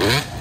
Yeah.